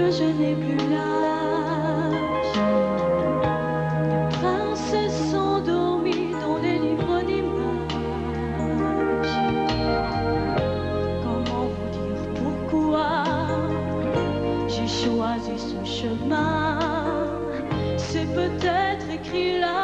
que je n'ai plus l'âge. Les princes s'endormis dans les livres d'images. Comment vous dire pourquoi j'ai choisi ce chemin? C'est peut-être écrit là.